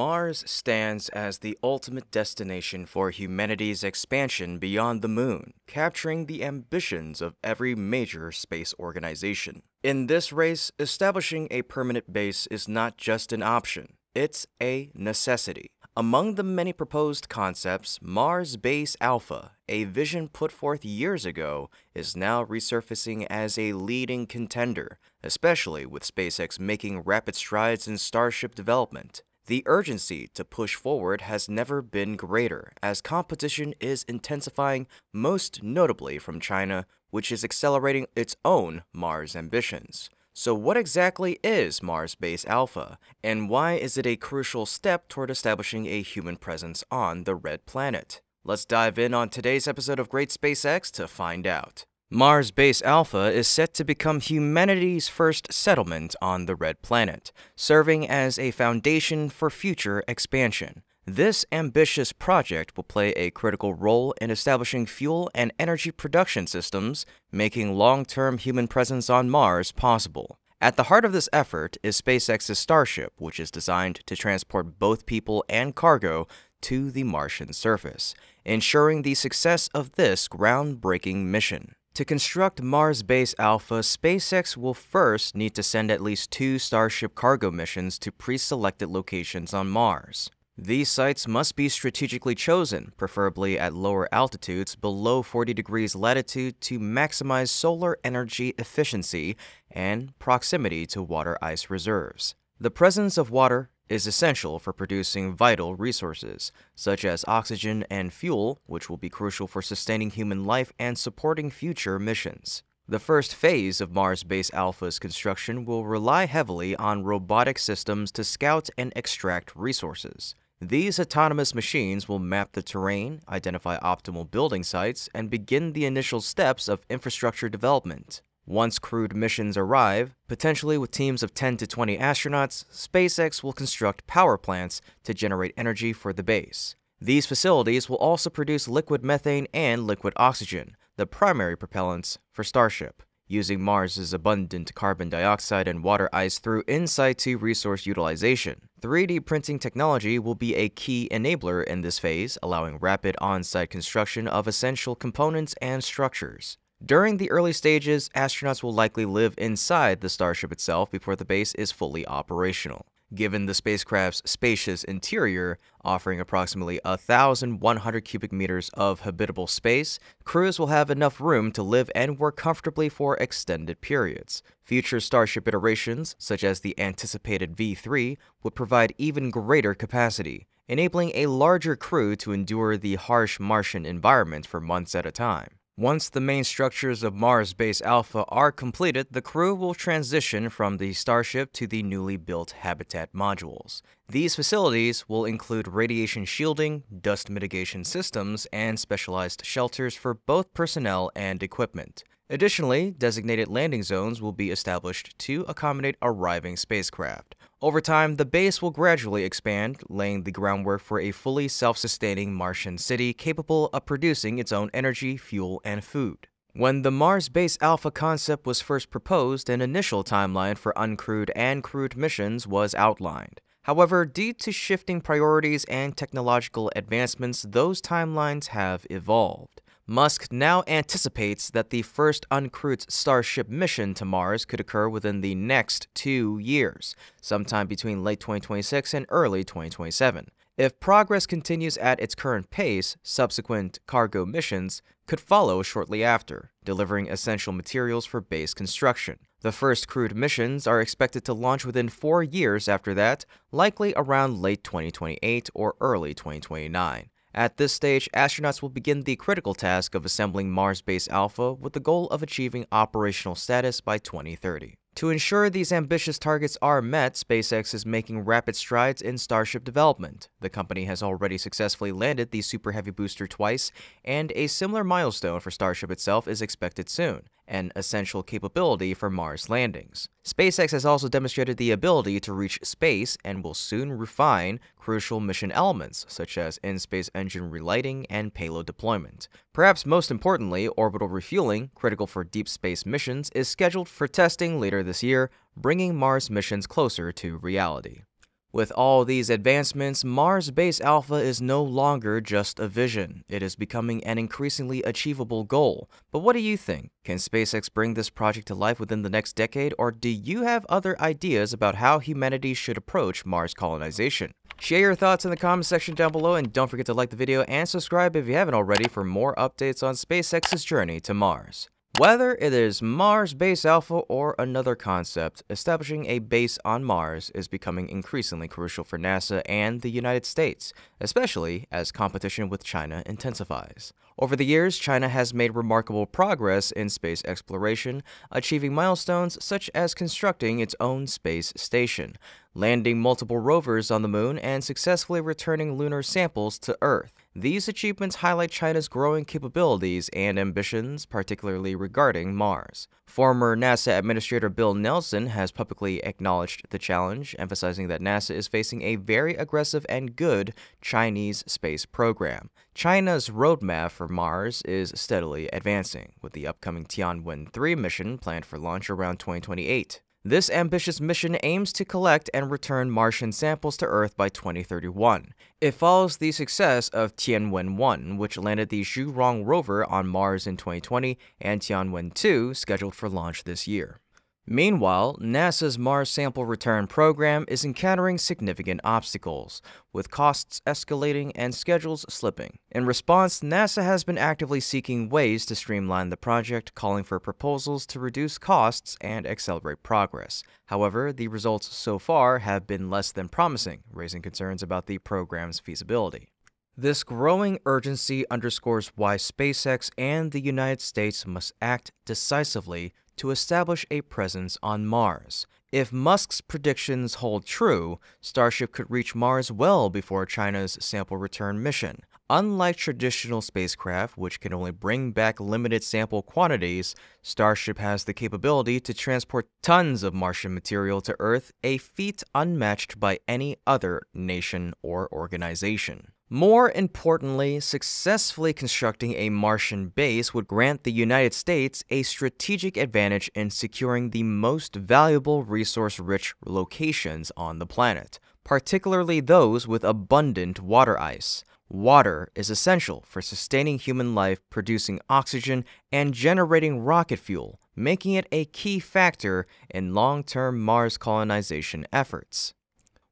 Mars stands as the ultimate destination for humanity's expansion beyond the moon, capturing the ambitions of every major space organization. In this race, establishing a permanent base is not just an option, it's a necessity. Among the many proposed concepts, Mars Base Alpha, a vision put forth years ago, is now resurfacing as a leading contender, especially with SpaceX making rapid strides in Starship development. The urgency to push forward has never been greater, as competition is intensifying, most notably from China, which is accelerating its own Mars ambitions. So, what exactly is Mars Base Alpha, and why is it a crucial step toward establishing a human presence on the red planet? Let's dive in on today's episode of Great SpaceX to find out. Mars Base Alpha is set to become humanity's first settlement on the Red Planet, serving as a foundation for future expansion. This ambitious project will play a critical role in establishing fuel and energy production systems, making long term human presence on Mars possible. At the heart of this effort is SpaceX's Starship, which is designed to transport both people and cargo to the Martian surface, ensuring the success of this groundbreaking mission. To construct Mars Base Alpha, SpaceX will first need to send at least two Starship cargo missions to pre selected locations on Mars. These sites must be strategically chosen, preferably at lower altitudes below 40 degrees latitude, to maximize solar energy efficiency and proximity to water ice reserves. The presence of water is essential for producing vital resources, such as oxygen and fuel, which will be crucial for sustaining human life and supporting future missions. The first phase of Mars Base Alpha's construction will rely heavily on robotic systems to scout and extract resources. These autonomous machines will map the terrain, identify optimal building sites, and begin the initial steps of infrastructure development. Once crewed missions arrive, potentially with teams of 10 to 20 astronauts, SpaceX will construct power plants to generate energy for the base. These facilities will also produce liquid methane and liquid oxygen, the primary propellants for Starship. Using Mars's abundant carbon dioxide and water ice through in situ resource utilization. 3D printing technology will be a key enabler in this phase, allowing rapid on site construction of essential components and structures. During the early stages, astronauts will likely live inside the Starship itself before the base is fully operational. Given the spacecraft's spacious interior, offering approximately 1,100 cubic meters of habitable space, crews will have enough room to live and work comfortably for extended periods. Future Starship iterations, such as the anticipated V3, would provide even greater capacity, enabling a larger crew to endure the harsh Martian environment for months at a time. Once the main structures of Mars Base Alpha are completed, the crew will transition from the Starship to the newly built habitat modules. These facilities will include radiation shielding, dust mitigation systems, and specialized shelters for both personnel and equipment. Additionally, designated landing zones will be established to accommodate arriving spacecraft. Over time, the base will gradually expand, laying the groundwork for a fully self sustaining Martian city capable of producing its own energy, fuel, and food. When the Mars Base Alpha concept was first proposed, an initial timeline for uncrewed and crewed missions was outlined. However, due to shifting priorities and technological advancements, those timelines have evolved. Musk now anticipates that the first uncrewed Starship mission to Mars could occur within the next two years, sometime between late 2026 and early 2027. If progress continues at its current pace, subsequent cargo missions could follow shortly after, delivering essential materials for base construction. The first crewed missions are expected to launch within four years after that, likely around late 2028 or early 2029. At this stage, astronauts will begin the critical task of assembling Mars Base Alpha with the goal of achieving operational status by 2030. To ensure these ambitious targets are met, SpaceX is making rapid strides in Starship development. The company has already successfully landed the Super Heavy booster twice, and a similar milestone for Starship itself is expected soon an essential capability for Mars landings. SpaceX has also demonstrated the ability to reach space and will soon refine crucial mission elements such as in space engine relighting and payload deployment. Perhaps most importantly, orbital refueling, critical for deep space missions, is scheduled for testing later this year, bringing Mars missions closer to reality. With all these advancements, Mars Base Alpha is no longer just a vision. It is becoming an increasingly achievable goal. But what do you think? Can SpaceX bring this project to life within the next decade, or do you have other ideas about how humanity should approach Mars colonization? Share your thoughts in the comment section down below, and don't forget to like the video and subscribe if you haven't already for more updates on SpaceX's journey to Mars. Whether it is Mars Base Alpha or another concept, establishing a base on Mars is becoming increasingly crucial for NASA and the United States, especially as competition with China intensifies. Over the years, China has made remarkable progress in space exploration, achieving milestones such as constructing its own space station, landing multiple rovers on the moon, and successfully returning lunar samples to Earth. These achievements highlight China's growing capabilities and ambitions, particularly regarding Mars. Former NASA Administrator Bill Nelson has publicly acknowledged the challenge, emphasizing that NASA is facing a very aggressive and good Chinese space program. China's roadmap for Mars is steadily advancing, with the upcoming Tianwen 3 mission planned for launch around 2028. This ambitious mission aims to collect and return Martian samples to Earth by 2031. It follows the success of Tianwen-1, which landed the Zhurong rover on Mars in 2020, and Tianwen-2, scheduled for launch this year. Meanwhile, NASA's Mars sample return program is encountering significant obstacles, with costs escalating and schedules slipping. In response, NASA has been actively seeking ways to streamline the project, calling for proposals to reduce costs and accelerate progress. However, the results so far have been less than promising, raising concerns about the program's feasibility. This growing urgency underscores why SpaceX and the United States must act decisively to establish a presence on Mars. If Musk's predictions hold true, Starship could reach Mars well before China's sample return mission. Unlike traditional spacecraft, which can only bring back limited sample quantities, Starship has the capability to transport tons of Martian material to Earth, a feat unmatched by any other nation or organization. More importantly, successfully constructing a Martian base would grant the United States a strategic advantage in securing the most valuable resource rich locations on the planet, particularly those with abundant water ice. Water is essential for sustaining human life, producing oxygen, and generating rocket fuel, making it a key factor in long term Mars colonization efforts.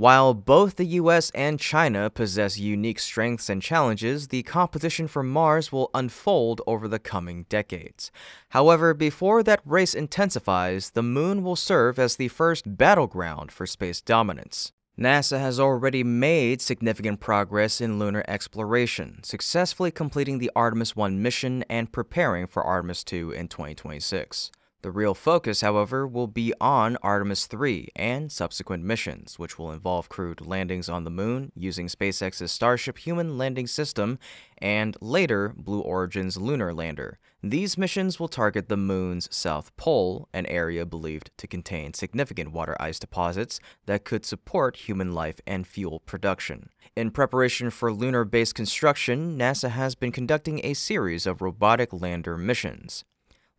While both the US and China possess unique strengths and challenges, the competition for Mars will unfold over the coming decades. However, before that race intensifies, the moon will serve as the first battleground for space dominance. NASA has already made significant progress in lunar exploration, successfully completing the Artemis 1 mission and preparing for Artemis 2 in 2026. The real focus, however, will be on Artemis 3 and subsequent missions, which will involve crewed landings on the moon using SpaceX's Starship human landing system and later Blue Origin's lunar lander. These missions will target the moon's south pole, an area believed to contain significant water ice deposits that could support human life and fuel production. In preparation for lunar base construction, NASA has been conducting a series of robotic lander missions.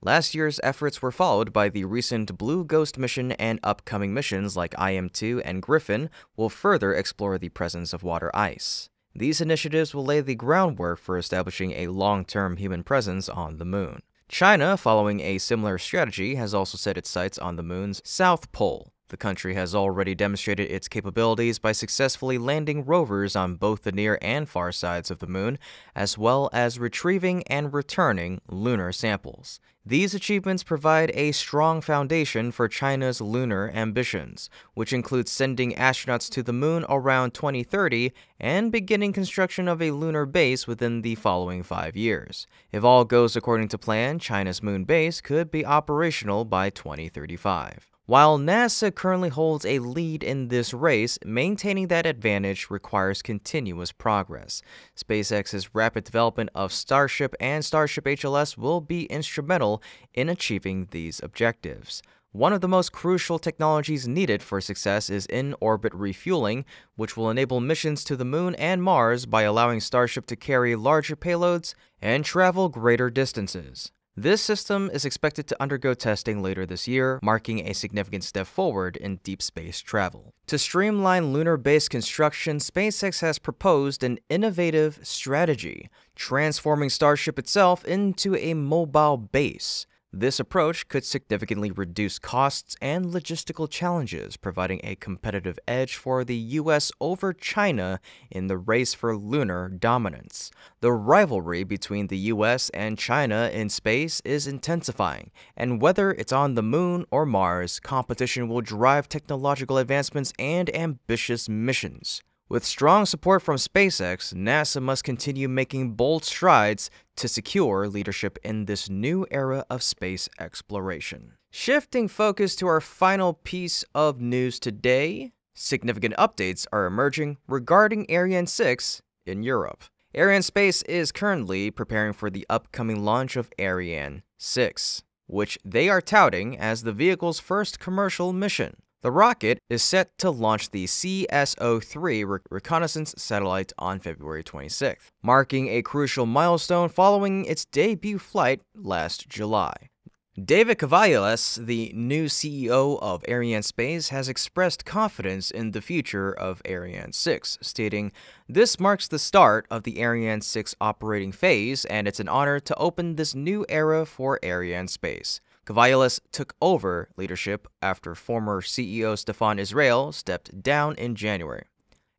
Last year's efforts were followed by the recent Blue Ghost mission, and upcoming missions like IM-2 and Griffin will further explore the presence of water ice. These initiatives will lay the groundwork for establishing a long-term human presence on the moon. China, following a similar strategy, has also set its sights on the moon's south pole. The country has already demonstrated its capabilities by successfully landing rovers on both the near and far sides of the moon, as well as retrieving and returning lunar samples. These achievements provide a strong foundation for China's lunar ambitions, which includes sending astronauts to the moon around 2030 and beginning construction of a lunar base within the following five years. If all goes according to plan, China's moon base could be operational by 2035. While NASA currently holds a lead in this race, maintaining that advantage requires continuous progress. SpaceX's rapid development of Starship and Starship HLS will be instrumental in achieving these objectives. One of the most crucial technologies needed for success is in orbit refueling, which will enable missions to the Moon and Mars by allowing Starship to carry larger payloads and travel greater distances. This system is expected to undergo testing later this year, marking a significant step forward in deep space travel. To streamline lunar base construction, SpaceX has proposed an innovative strategy, transforming Starship itself into a mobile base. This approach could significantly reduce costs and logistical challenges, providing a competitive edge for the US over China in the race for lunar dominance. The rivalry between the US and China in space is intensifying, and whether it's on the moon or Mars, competition will drive technological advancements and ambitious missions. With strong support from SpaceX, NASA must continue making bold strides to secure leadership in this new era of space exploration. Shifting focus to our final piece of news today, significant updates are emerging regarding Ariane 6 in Europe. Arianespace is currently preparing for the upcoming launch of Ariane 6, which they are touting as the vehicle's first commercial mission. The rocket is set to launch the CSO 3 re reconnaissance satellite on February 26th, marking a crucial milestone following its debut flight last July. David Cavaillolès, the new CEO of Arianespace, has expressed confidence in the future of Ariane 6, stating, This marks the start of the Ariane 6 operating phase, and it's an honor to open this new era for Arianespace. Cavaillolès took over leadership after former CEO Stéphane Israël stepped down in January.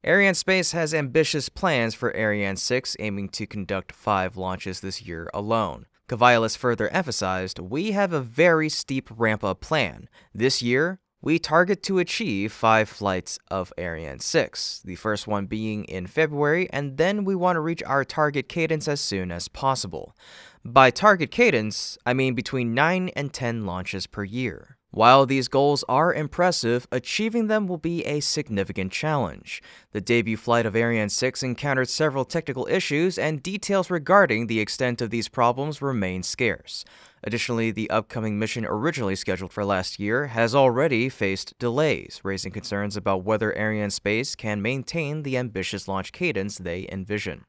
Arianespace has ambitious plans for Ariane 6, aiming to conduct five launches this year alone. Cavaillolès further emphasized, We have a very steep ramp up plan. This year, we target to achieve five flights of Ariane 6, the first one being in February, and then we want to reach our target cadence as soon as possible. By target cadence, I mean between 9 and 10 launches per year. While these goals are impressive, achieving them will be a significant challenge. The debut flight of Ariane 6 encountered several technical issues, and details regarding the extent of these problems remain scarce. Additionally, the upcoming mission originally scheduled for last year has already faced delays, raising concerns about whether Arianespace can maintain the ambitious launch cadence they envision.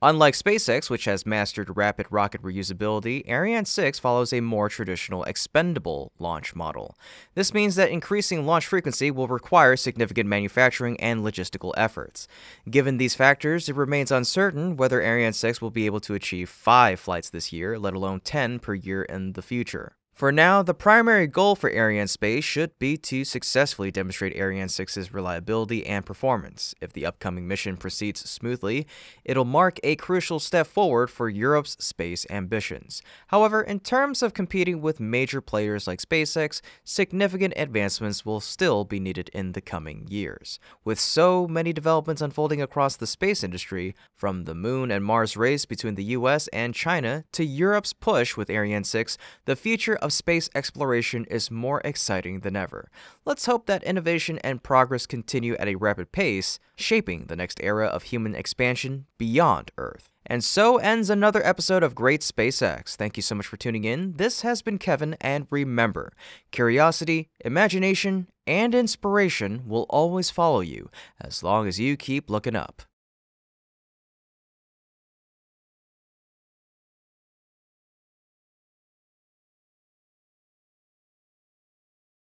Unlike SpaceX, which has mastered rapid rocket reusability, Ariane 6 follows a more traditional expendable launch model. This means that increasing launch frequency will require significant manufacturing and logistical efforts. Given these factors, it remains uncertain whether Ariane 6 will be able to achieve five flights this year, let alone 10 per year in the future. For now, the primary goal for Arianespace should be to successfully demonstrate Ariane 6's reliability and performance. If the upcoming mission proceeds smoothly, it'll mark a crucial step forward for Europe's space ambitions. However, in terms of competing with major players like SpaceX, significant advancements will still be needed in the coming years. With so many developments unfolding across the space industry, from the moon and Mars race between the US and China to Europe's push with Ariane 6, the future of space exploration is more exciting than ever. Let's hope that innovation and progress continue at a rapid pace, shaping the next era of human expansion beyond Earth. And so ends another episode of Great SpaceX. Thank you so much for tuning in. This has been Kevin, and remember curiosity, imagination, and inspiration will always follow you as long as you keep looking up.